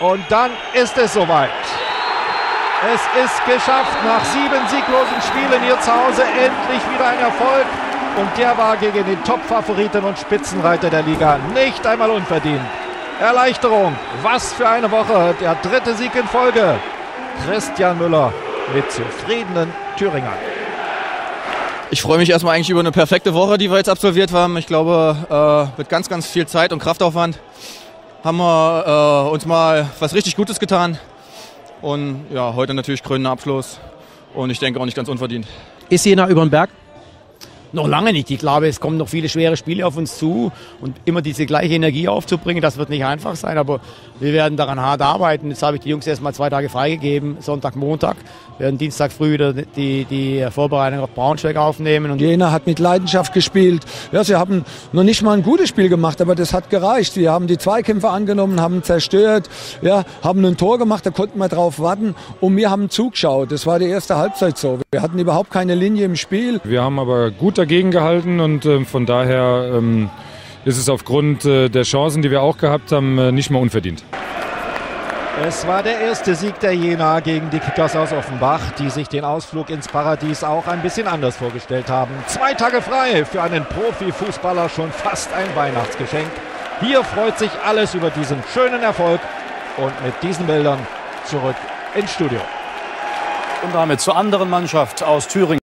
Und dann ist es soweit. Es ist geschafft. Nach sieben sieglosen Spielen hier zu Hause endlich wieder ein Erfolg. Und der war gegen den Top-Favoriten und Spitzenreiter der Liga nicht einmal unverdient. Erleichterung. Was für eine Woche. Der dritte Sieg in Folge. Christian Müller mit zufriedenen Thüringern. Ich freue mich erstmal eigentlich über eine perfekte Woche, die wir jetzt absolviert haben. Ich glaube, äh, mit ganz, ganz viel Zeit und Kraftaufwand haben wir äh, uns mal was richtig Gutes getan. Und ja, heute natürlich krönender Abschluss. Und ich denke auch nicht ganz unverdient. Ist Jena über den Berg? Noch lange nicht. Ich glaube, es kommen noch viele schwere Spiele auf uns zu und immer diese gleiche Energie aufzubringen, das wird nicht einfach sein, aber wir werden daran hart arbeiten. Jetzt habe ich die Jungs erst mal zwei Tage freigegeben, Sonntag, Montag. Wir werden Dienstag früh wieder die, die Vorbereitung auf Braunschweig aufnehmen. Und Jena hat mit Leidenschaft gespielt. Ja, sie haben noch nicht mal ein gutes Spiel gemacht, aber das hat gereicht. Wir haben die Zweikämpfe angenommen, haben zerstört, ja, haben ein Tor gemacht, da konnten wir drauf warten und wir haben zugeschaut. Das war die erste Halbzeit so. Wir hatten überhaupt keine Linie im Spiel. Wir haben aber gut dagegen gehalten und äh, von daher ähm, ist es aufgrund äh, der Chancen, die wir auch gehabt haben, äh, nicht mal unverdient. Es war der erste Sieg der Jena gegen die Kickers aus Offenbach, die sich den Ausflug ins Paradies auch ein bisschen anders vorgestellt haben. Zwei Tage frei für einen Profifußballer schon fast ein Weihnachtsgeschenk. Hier freut sich alles über diesen schönen Erfolg und mit diesen Bildern zurück ins Studio. Und damit zur anderen Mannschaft aus Thüringen.